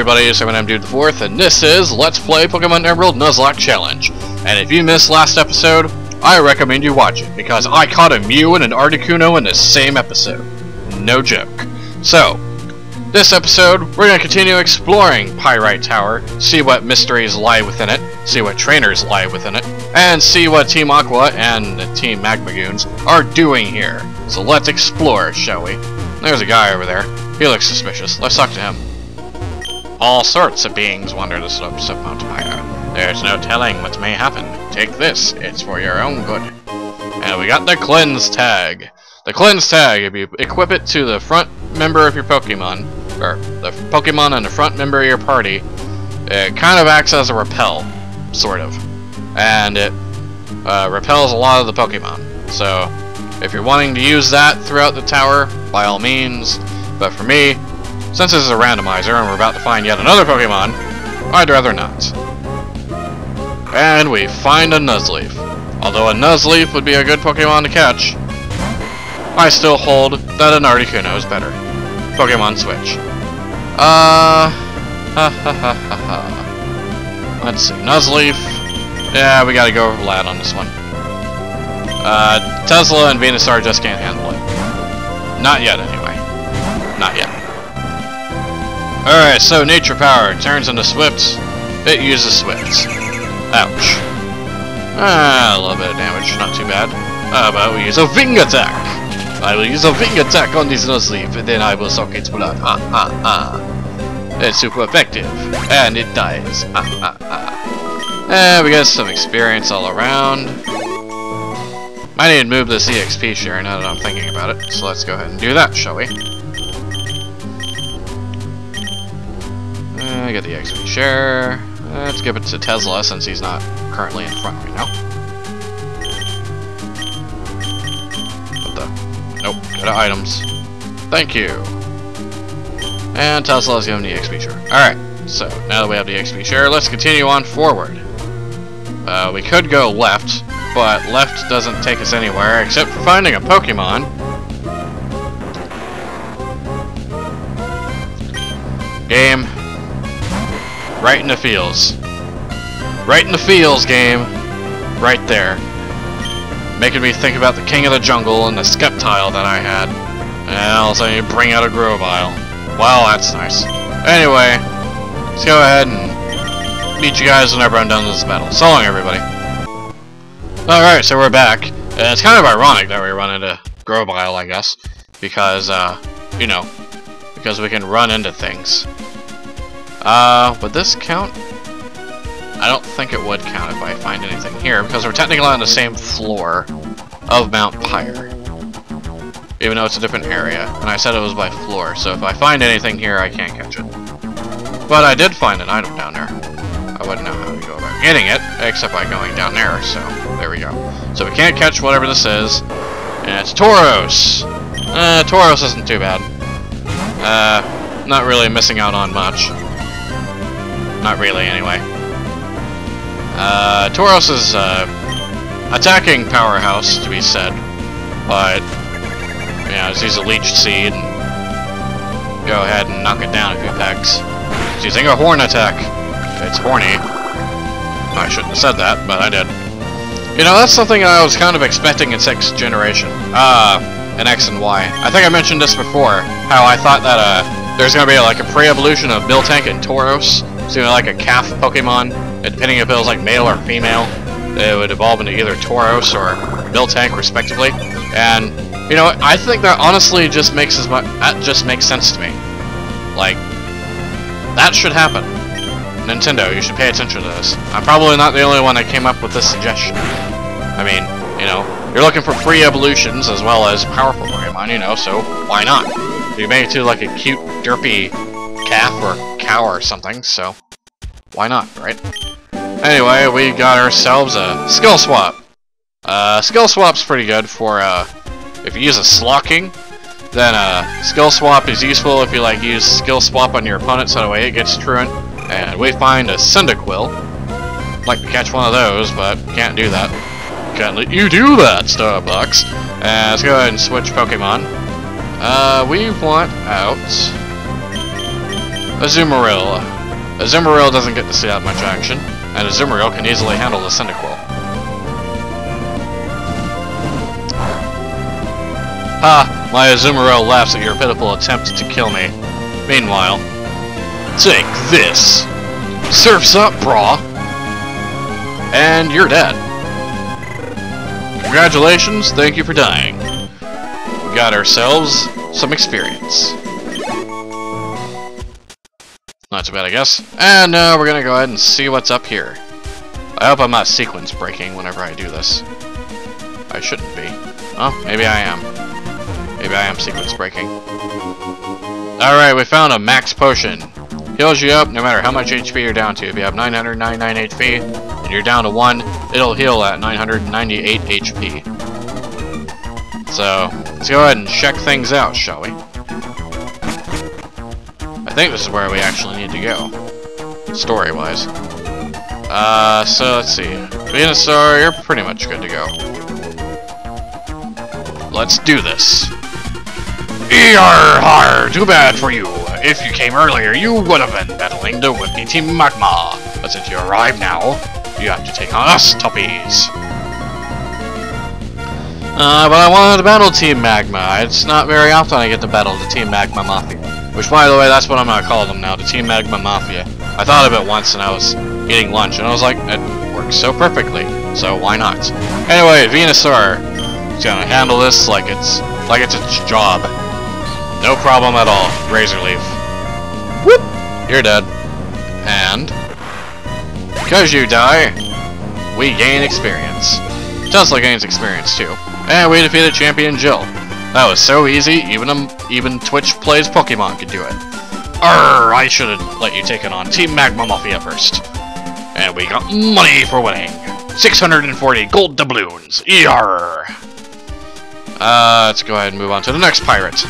everybody, it's I'm Dude the Fourth, and this is Let's Play Pokemon Emerald Nuzlocke Challenge. And if you missed last episode, I recommend you watch it, because I caught a Mew and an Articuno in the same episode. No joke. So, this episode, we're going to continue exploring Pyrite Tower, see what mysteries lie within it, see what trainers lie within it, and see what Team Aqua and Team Magmagoons are doing here. So let's explore, shall we? There's a guy over there. He looks suspicious. Let's talk to him. All sorts of beings wander the slopes of Mount Pyre. There's no telling what may happen. Take this, it's for your own good. And we got the Cleanse Tag. The Cleanse Tag, if you equip it to the front member of your Pokemon, or the Pokemon on the front member of your party, it kind of acts as a repel, sort of. And it uh, repels a lot of the Pokemon. So, if you're wanting to use that throughout the tower, by all means, but for me, since this is a randomizer and we're about to find yet another Pokemon, I'd rather not. And we find a Nuzleaf. Although a Nuzleaf would be a good Pokemon to catch, I still hold that an Articuno is better. Pokemon Switch. Uh... Ha ha ha ha ha. Let's see, Nuzleaf. Yeah, we gotta go over Lad on this one. Uh, Tesla and Venusaur just can't handle it. Not yet, anyway. Not yet. Alright, so Nature Power turns into Swifts. It uses Swifts. Ouch. Ah, a little bit of damage, not too bad. How about we use a Wing Attack? I will use a Wing Attack on this Nuzleaf, and then I will suck its blood. Ha ha ha. It's super effective, and it dies. Ha ha ha. And we got some experience all around. I need to move this EXP share now that I'm thinking about it, so let's go ahead and do that, shall we? I get the XP share. Let's give it to Tesla since he's not currently in front right now. What the? Nope. Go to items. Thank you. And Tesla's given the XP share. Alright, so now that we have the XP share, let's continue on forward. Uh, we could go left, but left doesn't take us anywhere except for finding a Pokemon. Game, Right in the feels. Right in the feels, game. Right there. Making me think about the King of the Jungle and the Sceptile that I had. And sudden you bring out a Grovyle. Wow, that's nice. Anyway, let's go ahead and meet you guys whenever I'm done with this battle. So long, everybody. Alright, so we're back. And it's kind of ironic that we run into Grovyle, I guess. Because, uh, you know, because we can run into things. Uh, would this count? I don't think it would count if I find anything here, because we're technically on the same floor of Mount Pyre. Even though it's a different area, and I said it was by floor, so if I find anything here, I can't catch it. But I did find an item down there. I wouldn't know how to go about getting it, except by going down there, so there we go. So we can't catch whatever this is, and it's Tauros! Uh, Tauros isn't too bad. Uh, not really missing out on much. Not really, anyway. Uh, Tauros is, uh, attacking powerhouse, to be said. But, yeah, he's a leech seed. Go ahead and knock it down a few pegs. He's using a horn attack. It's horny. I shouldn't have said that, but I did. You know, that's something I was kind of expecting in 6th generation. Uh, in X and Y. I think I mentioned this before, how I thought that, uh, there's gonna be like a pre-evolution of Miltank and Tauros, so like a calf Pokemon, depending if it was like male or female, it would evolve into either Tauros or Miltank respectively. And you know, I think that honestly just makes as much that just makes sense to me. Like that should happen. Nintendo, you should pay attention to this. I'm probably not the only one that came up with this suggestion. I mean, you know, you're looking for free evolutions as well as powerful Pokemon, you know, so why not? You made it to like a cute, derpy calf or cow or something, so why not, right? Anyway, we got ourselves a skill swap. Uh, skill swap's pretty good for, uh, if you use a Slaking, then uh, skill swap is useful if you like use skill swap on your opponent so that way it gets truant. And we find a Cyndaquil. Like to catch one of those, but can't do that. Can't let you do that, Star Fox. And let's go ahead and switch Pokemon. Uh, we want out Azumarill. Azumarill doesn't get to see that much action, and Azumarill can easily handle the Cyndaquil. Ha! My Azumarill laughs at your pitiful attempt to kill me. Meanwhile, take this! Surf's up, brah! And you're dead. Congratulations, thank you for dying. We got ourselves some experience. Not too bad, I guess. And uh, we're gonna go ahead and see what's up here. I hope I'm not sequence breaking whenever I do this. I shouldn't be. Oh, maybe I am. Maybe I am sequence breaking. Alright, we found a max potion. Heals you up no matter how much HP you're down to. If you have 999 HP and you're down to 1, it'll heal at 998 HP. So, let's go ahead and check things out, shall we? I think this is where we actually need to go, story-wise. Uh, so let's see. Venusaur, you're pretty much good to go. Let's do this. ER too bad for you. If you came earlier, you would have been battling the Wimpy Team Magma. But since you arrived now, you have to take on us, Tuppies. Uh, but I wanted to battle Team Magma. It's not very often I get to battle the Team Magma Mafia. Which, by the way, that's what I'm gonna call them now, the Team Magma Mafia. I thought of it once and I was eating lunch, and I was like, it works so perfectly, so why not? Anyway, Venusaur is gonna handle this like it's like it's its job. No problem at all. Razor Leaf. Whoop! You're dead. And because you die, we gain experience. Tesla gains experience too. And we defeated Champion Jill. That was so easy, even um, even Twitch plays Pokemon could do it. Arr, I should have let you take it on Team Magma Mafia first. And we got money for winning. 640 gold doubloons. ER. Uh, let's go ahead and move on to the next pirate.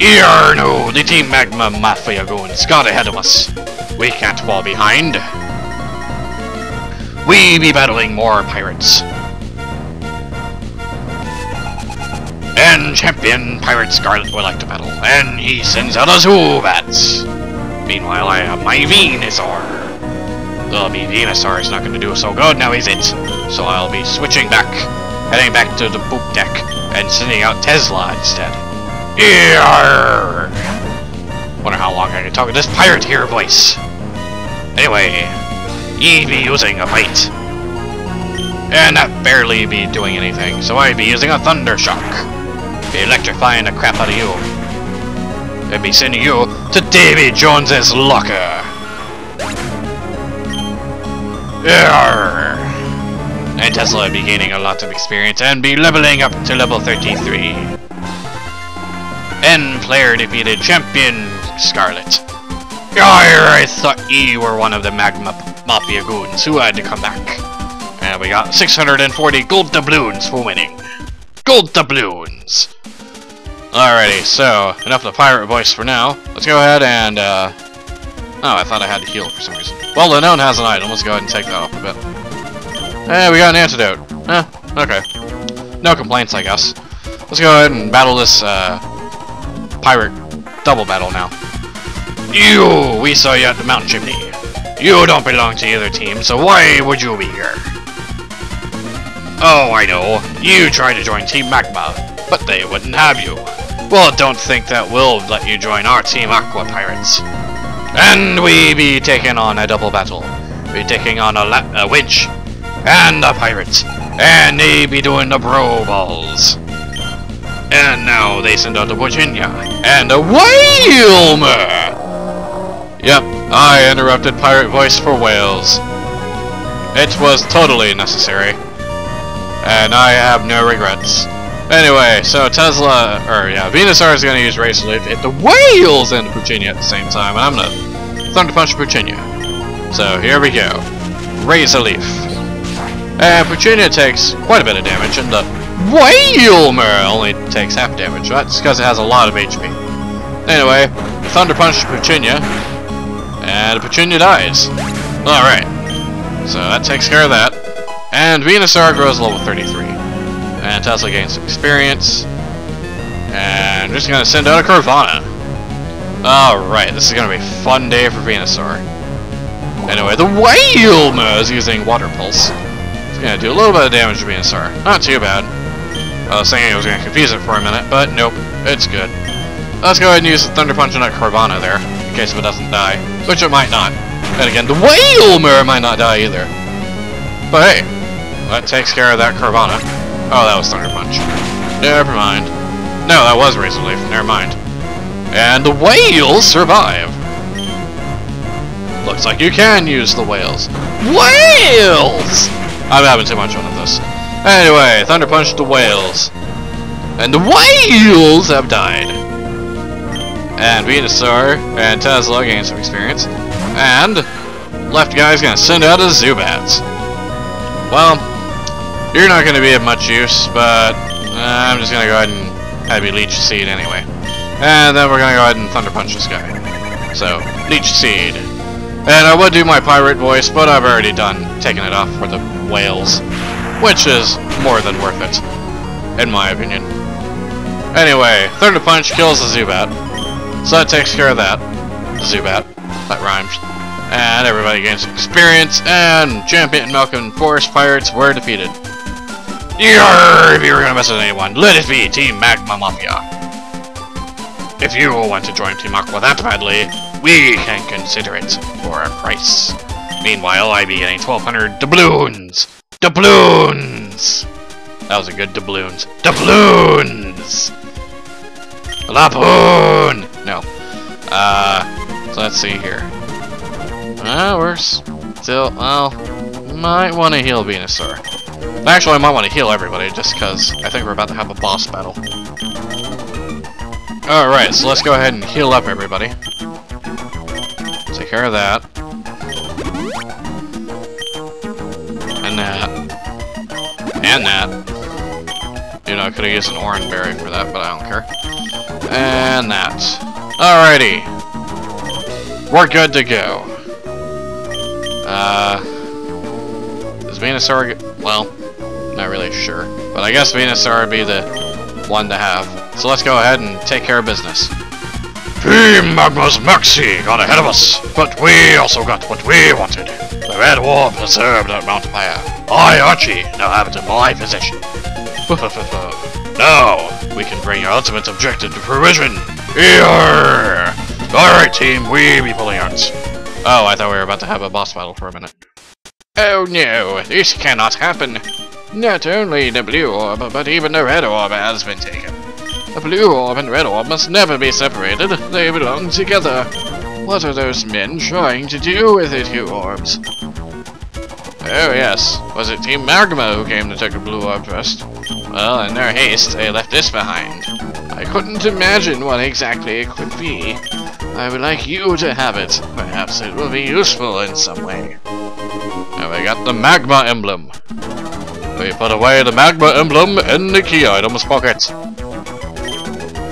ER, no, the Team Magma Mafia goons got ahead of us. We can't fall behind. We be battling more pirates. And Champion Pirate Scarlet would like to battle, and he sends out a Zubats. Meanwhile, I have my Venusaur. The Venusaur is not going to do so good now, is it? So I'll be switching back, heading back to the poop deck, and sending out Tesla instead. Ear! Wonder how long I can talk with this pirate here voice. Anyway, he be using a bite. And that barely be doing anything, so I'd be using a Thunder Shock be electrifying the crap out of you. And be sending you to Davy Jones's locker. And Tesla would be gaining a lot of experience and be leveling up to level 33. End player defeated Champion Scarlet. I thought you were one of the Magma Mafia goons who had to come back. And we got 640 gold doubloons for winning. Gold doubloons! Alrighty, so, enough of the pirate voice for now. Let's go ahead and, uh... Oh, I thought I had to heal for some reason. Well, the known has an item. Let's go ahead and take that off a bit. Hey, we got an antidote. Eh, okay. No complaints, I guess. Let's go ahead and battle this, uh... Pirate double battle now. You! We saw you at the mountain chimney. You don't belong to either team, so why would you be here? Oh, I know. You tried to join Team Magma, but they wouldn't have you. Well, don't think that we'll let you join our Team Aqua Pirates. And we be taking on a double battle. We taking on a, a winch and a pirate. And they be doing the bro balls. And now they send out a Virginia and a Wailmer! Yep, I interrupted pirate voice for whales. It was totally necessary. And I have no regrets. Anyway, so Tesla, or yeah, Venusaur is going to use Razor Leaf to hit the whales and Poochyena at the same time, and I'm going to Thunder Punch Poochyena. So here we go. Razor Leaf. And Poochyena takes quite a bit of damage, and the Wailmer only takes half damage. That's because it has a lot of HP. Anyway, Thunder Punch Poochyena, and Poochyena dies. Alright, so that takes care of that. And Venusaur grows level 33. And Tesla gains some experience. And I'm just gonna send out a Carvanha. Alright, this is gonna be a fun day for Venusaur. Anyway, the Wailmer is using Water Pulse. It's gonna do a little bit of damage to Venusaur. Not too bad. I was thinking it was gonna confuse it for a minute, but nope, it's good. Let's go ahead and use the Thunder Punch on that Carvanha there, in case if it doesn't die. Which it might not. And again, the Wailmer might not die either. But hey, that takes care of that Carvanha. Oh, that was Thunder Punch. Never mind. No, that was Razor Leaf. Never mind. And the whales survive. Looks like you can use the whales. Whales! I'm having too much fun with this. Anyway, Thunder Punch the whales. And the whales have died. And Venusaur and Tesla gain some experience. And left guy's gonna send out a Zubats. Well, you're not gonna be of much use, but uh, I'm just gonna go ahead and have you Leech Seed anyway. And then we're gonna go ahead and Thunder Punch this guy. So, Leech Seed. And I would do my pirate voice, but I've already done taking it off for the whales. Which is more than worth it, in my opinion. Anyway, Thunder Punch kills the Zubat. So that takes care of that. Zubat. That rhymes. And everybody gains experience, and Champion Malcolm Forest Pirates were defeated. Yarr, if you're gonna mess with anyone, let it be Team Magma Mafia. If you want to join Team Aqua that badly, we can consider it for a price. Meanwhile, I be getting 1200 doubloons! Doubloons! That was a good doubloons. Doubloons! Lapoon! No. Uh, so let's see here. Uh, we're still, well, might want to heal Venusaur. Actually, I might want to heal everybody, just because I think we're about to have a boss battle. Alright, so let's go ahead and heal up everybody. Take care of that. And that. And that. You know, I could have used an orange berry for that, but I don't care. And that. Alrighty. We're good to go. Uh, is Venusaur... Well, not really sure. But I guess Venusaur would be the one to have. So let's go ahead and take care of business. Team Magma's Maxi got ahead of us, but we also got what we wanted. The Red Orb preserved at Mount Maya. I, Archie, now have it in my possession. now, we can bring our ultimate objective to fruition. Here! Alright team, we be pulling out. Oh, I thought we were about to have a boss battle for a minute. Oh no, this cannot happen. Not only the blue orb, but even the red orb has been taken. The blue orb and red orb must never be separated. They belong together. What are those men trying to do with the two orbs? Oh yes, was it Team Magma who came to take the blue orb first? Well, in their haste, they left this behind. I couldn't imagine what exactly it could be. I would like you to have it. Perhaps it will be useful in some way. And we got the Magma Emblem. We put away the Magma Emblem in the key items pocket.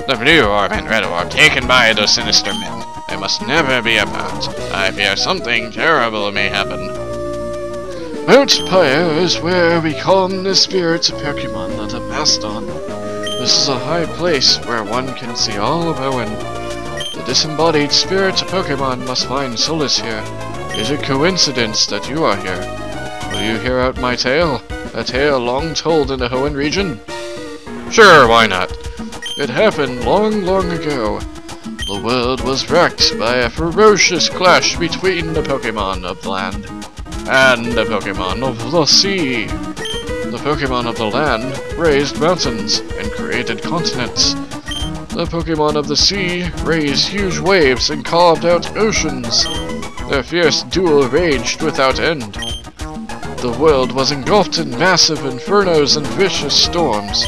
The blue orb and red orb taken by those sinister men. They must never be apart. I fear something terrible may happen. Mount Pyre is where we calm the spirits of Pokemon that have passed on. This is a high place where one can see all of Hoenn. The disembodied spirits of Pokemon must find solace here. Is it coincidence that you are here? Will you hear out my tale? A tale long told in the Hoenn region? Sure, why not? It happened long, long ago. The world was wrecked by a ferocious clash between the Pokemon of the land and the Pokemon of the sea. The Pokemon of the land raised mountains and created continents. The Pokemon of the sea raised huge waves and carved out oceans. Their fierce duel raged without end. The world was engulfed in massive infernos and vicious storms.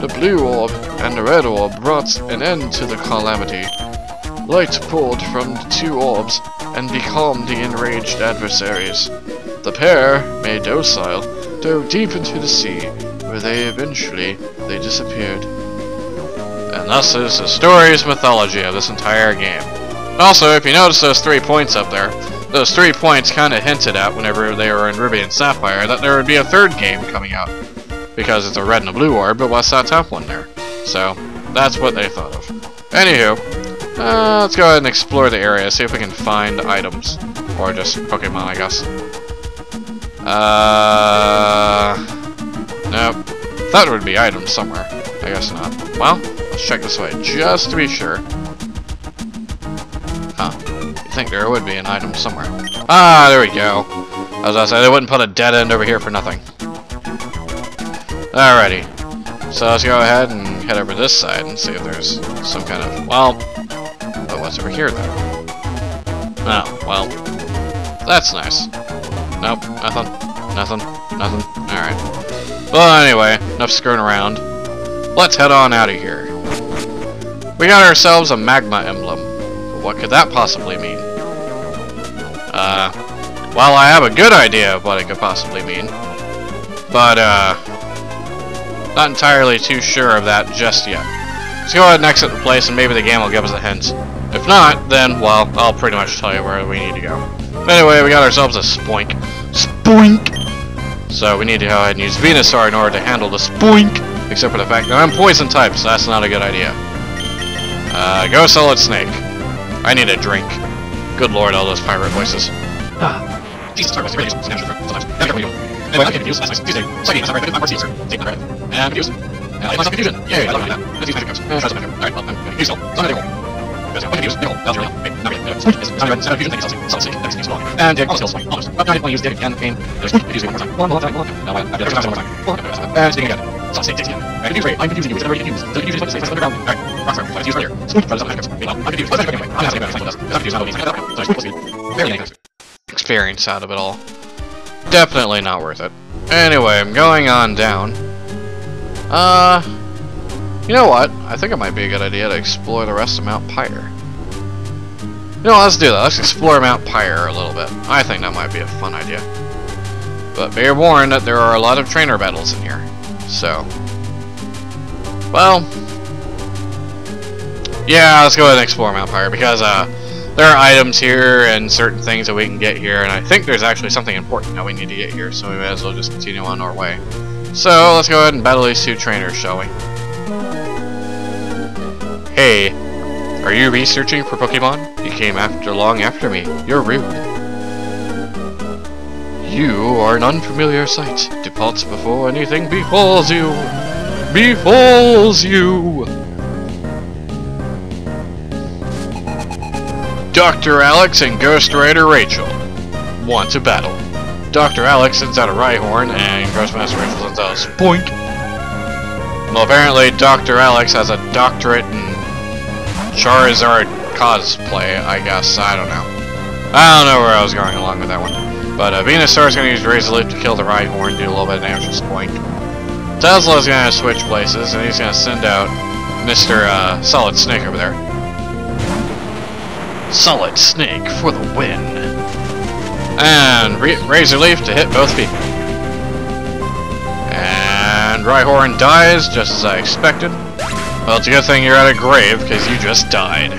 The blue orb and the red orb brought an end to the calamity. Light poured from the two orbs and becalmed the enraged adversaries. The pair, made docile, dove deep into the sea, where they eventually they disappeared. And thus is the story's mythology of this entire game. Also, if you notice those three points up there, those three points kind of hinted at whenever they were in Ruby and Sapphire that there would be a third game coming out. Because it's a red and a blue orb, but what's that top one there? So, that's what they thought of. Anywho, Uh, let's go ahead and explore the area, see if we can find items. Or just Pokemon, I guess. Uh... Nope. Thought there would be items somewhere. I guess not. Well, let's check this way, just to be sure. Huh. Think there would be an item somewhere. Ah, there we go. As I said, they wouldn't put a dead end over here for nothing. Alrighty. So let's go ahead and head over this side and see if there's some kind of... Well, but what's over here, though? Oh, well, that's nice. Nope, nothing, nothing, nothing. Alright. Well, anyway, enough screwing around. Let's head on out of here. We got ourselves a magma emblem. What could that possibly mean? Uh, well, I have a good idea of what it could possibly mean. But, uh, not entirely too sure of that just yet. Let's go ahead and exit the place and maybe the game will give us a hint. If not, then, well, I'll pretty much tell you where we need to go. But anyway, we got ourselves a Spoink. Spoink! So we need to go ahead and use Venusaur in order to handle the Spoink! Except for the fact that I'm poison type, so that's not a good idea. Uh, go Solid Snake. I need a drink. Good lord, all those pirate voices. Ah. Jesus, sorry, really sometimes. Anyway, I'm confused. That's nice. Tuesday. Citing. That's alright. I'm more serious. Take the red. And I'm confused. And I myself confusion. Yay, I love that. Let's use magic. Uh, try some. Alright, well, I'm confused I'm gonna go. I'm confused. Wait, not is. I'm you. That. And. Almost kills. Almost. But I didn't to use dig again. Pain. There's one more time. One more time. One more time. Now I have to one more time. And sticking again. Snake. Dig again. I'm confused. I'm confusing you. It's never confused. So confused. Like the underground. Alright. Rock star. Let's use earlier. Switch. Try to codes. Meanwhile, I'm confused. Anyway. I'm asking about it. I'm. I'm confused. I'm confused. Experience out of it all. Definitely not worth it. Anyway, I'm going on down. Uh, you know what? I think it might be a good idea to explore the rest of Mount Pyre. You know, let's do that. Let's explore Mount Pyre a little bit. I think that might be a fun idea. But be warned that there are a lot of trainer battles in here. So, well, yeah, let's go ahead and explore Mount Pyre because uh, there are items here and certain things that we can get here, and I think there's actually something important that we need to get here, so we may as well just continue on our way. So, let's go ahead and battle these two trainers, shall we? Hey, are you researching for Pokemon? You came after long after me. You're rude. You are an unfamiliar sight. Departs before anything befalls you. Befalls you! Dr. Alex and Ghost Rider Rachel want to battle. Dr. Alex sends out a Rhyhorn, and Ghostmaster Rachel sends out a Spoink. Well, apparently Dr. Alex has a doctorate in Charizard cosplay, I guess. I don't know. I don't know where I was going along with that one. But uh, Venusaur is going to use Razor Leaf to kill the Rhyhorn, do a little bit of damage to Spoink. Is going to switch places, and he's going to send out Mr. Uh, Solid Snake over there. Solid Snake for the win. And Razor Leaf to hit both people. And Rhyhorn dies, just as I expected. Well, it's a good thing you're at a grave, because you just died.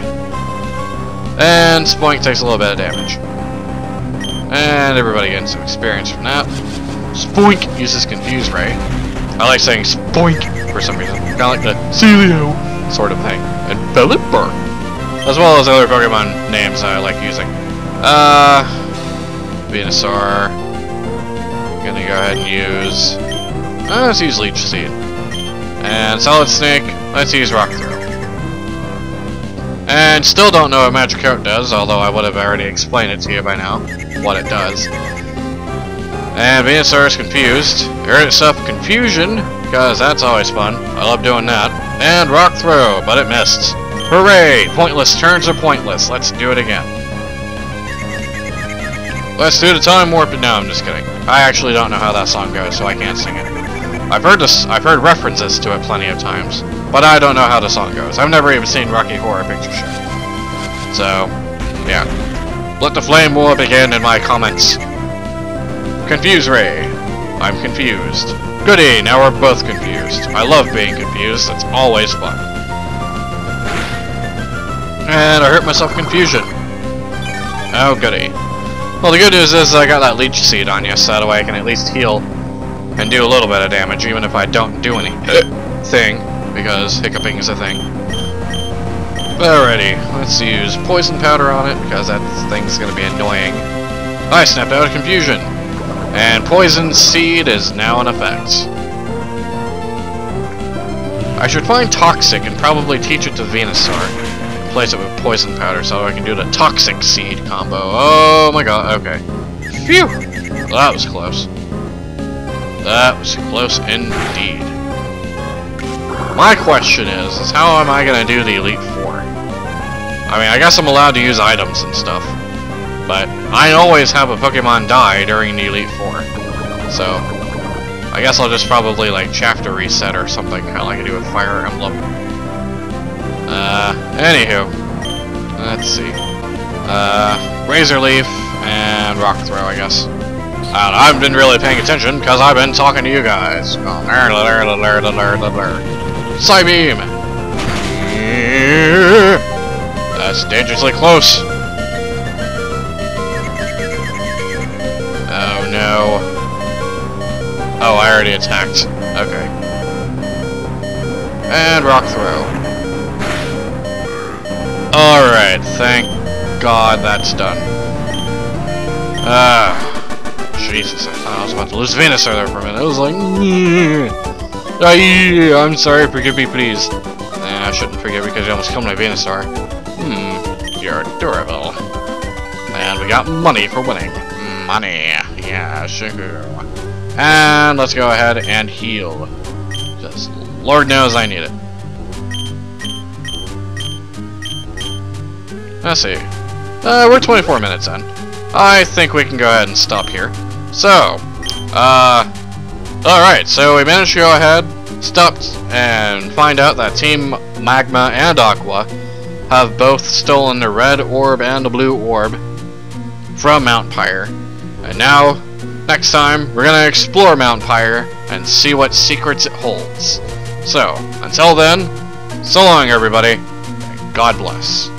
And Spoink takes a little bit of damage. And everybody gets some experience from that. Spoink uses Confuse Ray. I like saying Spoink for some reason. Kind of like the Celio sort of thing. And Pelipper. As well as other Pokemon names I like using. Uh, Venusaur. Gonna go ahead and use... Uh, let's use Leech Seed. And Solid Snake, let's use Rock Throw. And still don't know what Magic Coat does, although I would have already explained it to you by now, what it does. And Venusaur is confused. Earned itself confusion, because that's always fun. I love doing that. And Rock Throw, but it missed. Hooray! Pointless turns are pointless. Let's do it again. Let's do the time warp. No, I'm just kidding. I actually don't know how that song goes, so I can't sing it. I've heard this. I've heard references to it plenty of times, but I don't know how the song goes. I've never even seen Rocky Horror Picture Show. So, yeah. Let the flame war begin in my comments. Confuse Ray. I'm confused. Goody, now we're both confused. I love being confused. It's always fun. And I hurt myself confusion. Oh, goody. Well, the good news is I got that leech seed on you, so that way I can at least heal and do a little bit of damage, even if I don't do anything, because hiccuping is a thing. Alrighty, let's use poison powder on it, because that thing's gonna be annoying. I snapped out of confusion, and poison seed is now in effect. I should find Toxic and probably teach it to Venusaur. Replace it with Poison Powder so I can do the Toxic Seed combo. Oh my god, okay. Phew! Well, that was close. That was close indeed. My question is, is how am I to do the Elite Four? I mean, I guess I'm allowed to use items and stuff. But I always have a Pokemon die during the Elite Four. So, I guess I'll just probably like chapter reset or something, kind of like I do with Fire Emblem. Uh, anywho, let's see. Uh, Razor Leaf and Rock Throw, I guess. I I haven't been really paying attention because I've been talking to you guys. Psybeam! That's dangerously close. Oh no. Oh, I already attacked. Okay. And rock throw. Alright, thank God that's done. Ah. Jesus, I thought I was about to lose Venusaur there for a minute. I was like, I'm sorry, forgive me, please. Nah, I shouldn't forgive because you almost killed my Venusaur. Hmm, you're adorable. And we got money for winning. Money. Yeah, sure. And let's go ahead and heal. Just Lord knows I need it. Let's see. Uh, we're 24 minutes in. I think we can go ahead and stop here. So, uh, alright, so we managed to go ahead, stopped, and find out that Team Magma and Aqua have both stolen the red orb and the blue orb from Mount Pyre. And now Next time, we're gonna explore Mount Pyre and see what secrets it holds. So, until then, so long everybody, God bless.